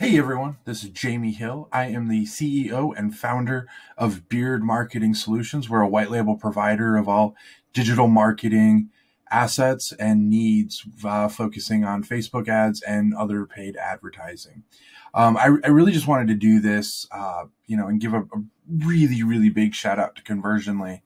Hey everyone, this is Jamie Hill. I am the CEO and founder of Beard Marketing Solutions. We're a white label provider of all digital marketing assets and needs, uh, focusing on Facebook ads and other paid advertising. Um, I, I, really just wanted to do this, uh, you know, and give a, a, really, really big shout out to Conversionly.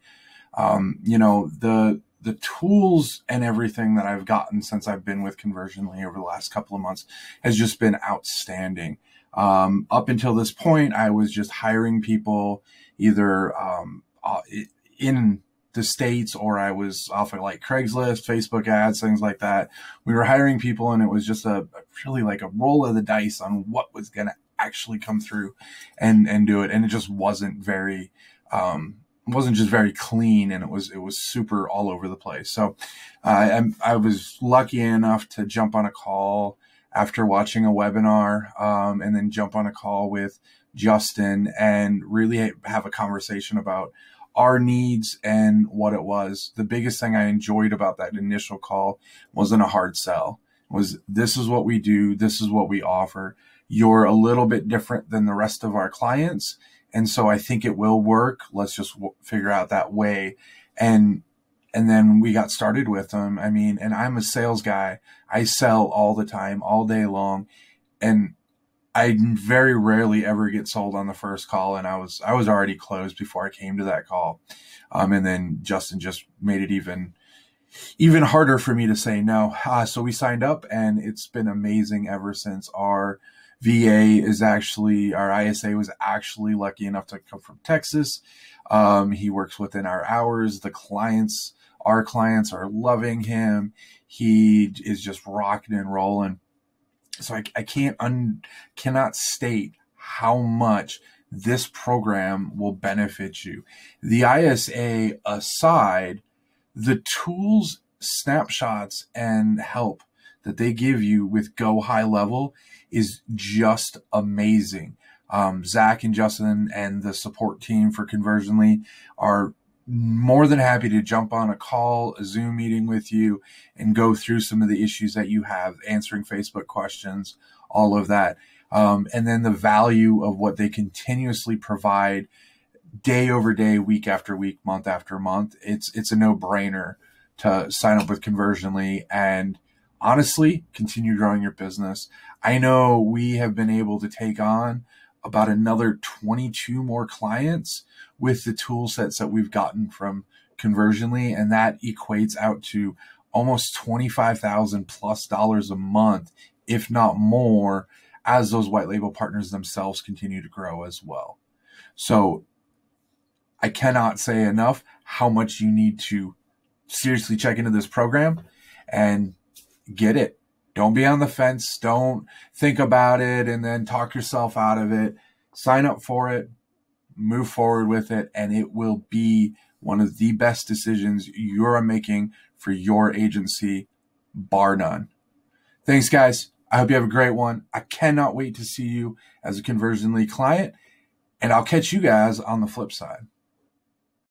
Um, you know, the the tools and everything that I've gotten since I've been with Conversionly over the last couple of months has just been outstanding. Um, up until this point, I was just hiring people either um, uh, in the states or I was off of like Craigslist, Facebook ads, things like that. We were hiring people, and it was just a really like a roll of the dice on what was going to actually come through and and do it, and it just wasn't very um, wasn't just very clean and it was it was super all over the place. So uh, I, I was lucky enough to jump on a call after watching a webinar um, and then jump on a call with Justin and really have a conversation about our needs and what it was. The biggest thing I enjoyed about that initial call wasn't a hard sell. Was this is what we do, this is what we offer. You're a little bit different than the rest of our clients and so I think it will work. Let's just w- figure out that way. And, and then we got started with them. I mean, and I'm a sales guy. I sell all the time, all day long. And I very rarely ever get sold on the first call. And I was, I was already closed before I came to that call. Um, and then Justin just made it even, even harder for me to say no. Uh, so we signed up and it's been amazing ever since our, VA is actually, our ISA was actually lucky enough to come from Texas. Um, he works within our hours. The clients, our clients are loving him. He is just rocking and rolling. So I, I can't, un, cannot state how much this program will benefit you. The ISA aside, the tools, snapshots, and help that they give you with Go High Level is just amazing. Um, Zach and Justin and the support team for Conversionly are more than happy to jump on a call, a Zoom meeting with you, and go through some of the issues that you have, answering Facebook questions, all of that. Um, and then the value of what they continuously provide day over day, week after week, month after month. It's it's a no brainer to sign up with Conversionly and honestly, continue growing your business. I know we have been able to take on about another 22 more clients with the tool sets that we've gotten from Conversionly, and that equates out to almost 25,000 plus dollars a month, if not more, as those white label partners themselves continue to grow as well. So I cannot say enough how much you need to seriously check into this program and get it. Don't be on the fence. Don't think about it and then talk yourself out of it. Sign up for it, move forward with it, and it will be one of the best decisions you're making for your agency, bar none. Thanks, guys. I hope you have a great one. I cannot wait to see you as a Conversion Conversionly client, and I'll catch you guys on the flip side.